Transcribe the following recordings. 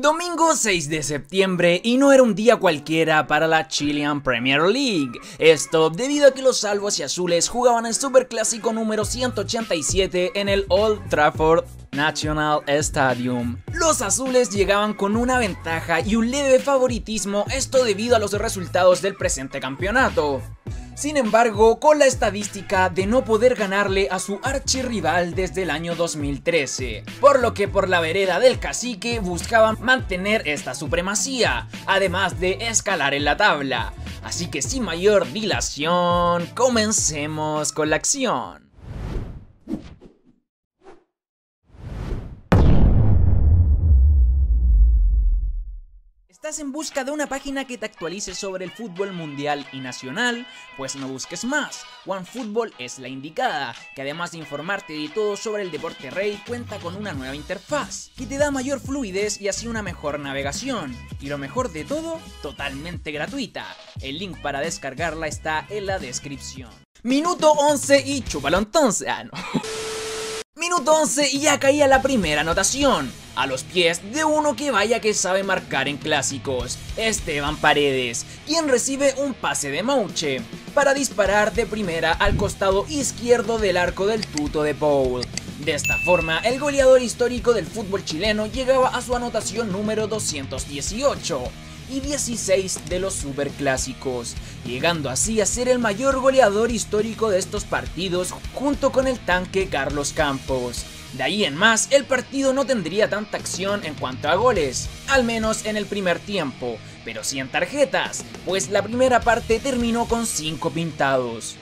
Domingo 6 de septiembre y no era un día cualquiera para la Chilean Premier League. Esto debido a que los salvos y azules jugaban el Superclásico número 187 en el Old Trafford National Stadium. Los azules llegaban con una ventaja y un leve favoritismo, esto debido a los resultados del presente campeonato. Sin embargo, con la estadística de no poder ganarle a su archirrival desde el año 2013, por lo que por la vereda del cacique buscaban mantener esta supremacía, además de escalar en la tabla. Así que sin mayor dilación, comencemos con la acción. ¿Estás en busca de una página que te actualice sobre el fútbol mundial y nacional? Pues no busques más. OneFootball es la indicada, que además de informarte de todo sobre el deporte rey, cuenta con una nueva interfaz, que te da mayor fluidez y así una mejor navegación. Y lo mejor de todo, totalmente gratuita. El link para descargarla está en la descripción. Minuto 11 y chúpalo entonces. Ah. Minuto 11 y ya caía la primera anotación, a los pies de uno que vaya que sabe marcar en clásicos, Esteban Paredes, quien recibe un pase de Mauche para disparar de primera al costado izquierdo del arco del tuto de Paul. De esta forma, el goleador histórico del fútbol chileno llegaba a su anotación número 218 y 16 de los superclásicos, llegando así a ser el mayor goleador histórico de estos partidos junto con el tanque Carlos Campos. De ahí en más, el partido no tendría tanta acción en cuanto a goles, al menos en el primer tiempo, pero sí en tarjetas, pues la primera parte terminó con 5 pintados.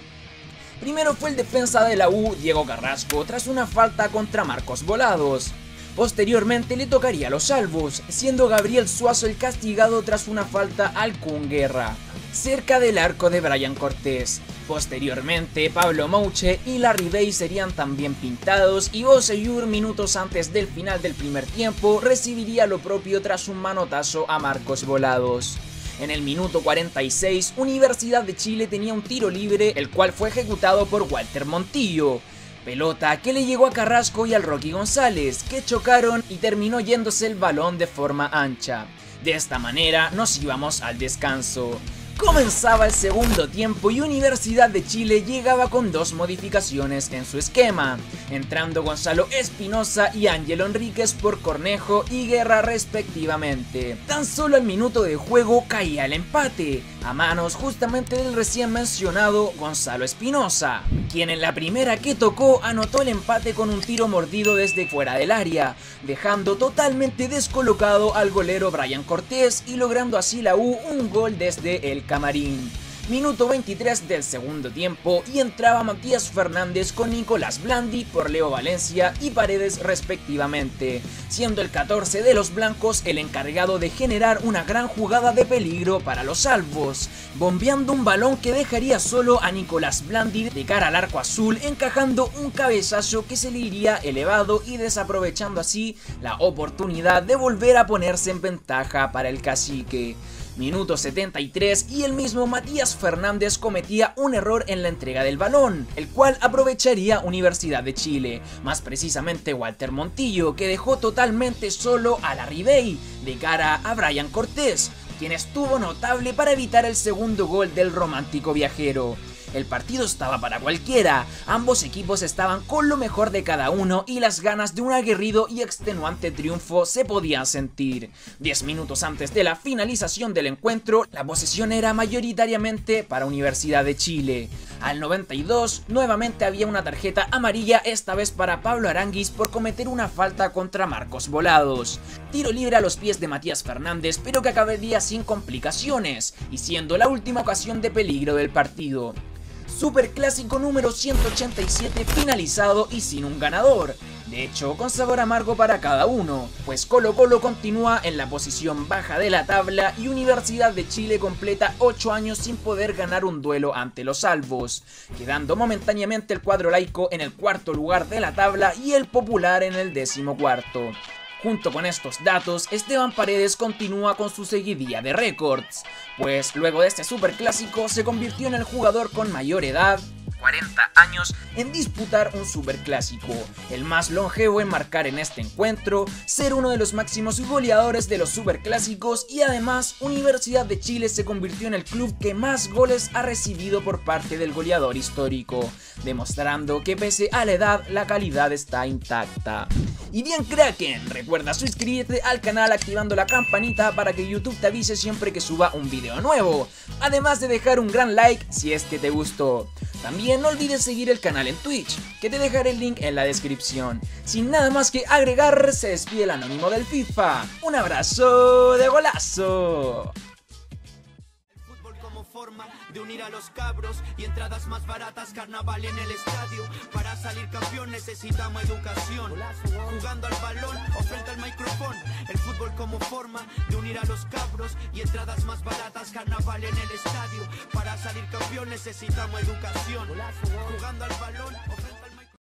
Primero fue el defensa de la U, Diego Carrasco, tras una falta contra Marcos Volados. Posteriormente le tocaría a los salvos, siendo Gabriel Suazo el castigado tras una falta al Kun Guerra, cerca del arco de Brian Cortés. Posteriormente, Pablo Mouche y Larry Bay serían también pintados y Boseyur minutos antes del final del primer tiempo recibiría lo propio tras un manotazo a Marcos Volados. En el minuto 46, Universidad de Chile tenía un tiro libre, el cual fue ejecutado por Walter Montillo. Pelota que le llegó a Carrasco y al Rocky González, que chocaron y terminó yéndose el balón de forma ancha. De esta manera nos íbamos al descanso. Comenzaba el segundo tiempo y Universidad de Chile llegaba con dos modificaciones en su esquema, entrando Gonzalo Espinosa y Ángelo Enríquez por Cornejo y Guerra respectivamente. Tan solo al minuto de juego caía el empate, a manos justamente del recién mencionado Gonzalo Espinosa, quien en la primera que tocó anotó el empate con un tiro mordido desde fuera del área, dejando totalmente descolocado al golero Brian Cortés y logrando así la U un gol desde el camarín. Minuto 23 del segundo tiempo y entraba Matías Fernández con Nicolás Blandi por Leo Valencia y Paredes respectivamente, siendo el 14 de los blancos el encargado de generar una gran jugada de peligro para los salvos, bombeando un balón que dejaría solo a Nicolás Blandi de cara al arco azul encajando un cabezazo que se le iría elevado y desaprovechando así la oportunidad de volver a ponerse en ventaja para el cacique. Minuto 73 y el mismo Matías Fernández cometía un error en la entrega del balón, el cual aprovecharía Universidad de Chile, más precisamente Walter Montillo, que dejó totalmente solo a la Ribey de cara a Brian Cortés, quien estuvo notable para evitar el segundo gol del romántico viajero. El partido estaba para cualquiera, ambos equipos estaban con lo mejor de cada uno y las ganas de un aguerrido y extenuante triunfo se podían sentir. Diez minutos antes de la finalización del encuentro, la posesión era mayoritariamente para Universidad de Chile. Al 92, nuevamente había una tarjeta amarilla, esta vez para Pablo Aranguis por cometer una falta contra Marcos Volados. Tiro libre a los pies de Matías Fernández, pero que acabaría sin complicaciones, y siendo la última ocasión de peligro del partido. Superclásico número 187 finalizado y sin un ganador. De hecho, con sabor amargo para cada uno, pues Colo Colo continúa en la posición baja de la tabla y Universidad de Chile completa 8 años sin poder ganar un duelo ante los salvos, quedando momentáneamente el cuadro laico en el cuarto lugar de la tabla y el popular en el décimo cuarto. Junto con estos datos, Esteban Paredes continúa con su seguidilla de récords, pues luego de este superclásico se convirtió en el jugador con mayor edad 40 años en disputar un superclásico, el más longevo en marcar en este encuentro, ser uno de los máximos goleadores de los superclásicos y además Universidad de Chile se convirtió en el club que más goles ha recibido por parte del goleador histórico, demostrando que pese a la edad la calidad está intacta. Y bien Kraken, recuerda suscribirte al canal activando la campanita para que YouTube te avise siempre que suba un video nuevo, además de dejar un gran like si es que te gustó. También no olvides seguir el canal en Twitch, que te dejaré el link en la descripción. Sin nada más que agregar, se despide el anónimo del FIFA. Un abrazo de golazo de unir a los cabros y entradas más baratas, carnaval en el estadio. Para salir campeón necesitamos educación. Jugando al balón o frente al micrófono. El fútbol como forma de unir a los cabros y entradas más baratas, carnaval en el estadio. Para salir campeón necesitamos educación. Jugando al balón o frente al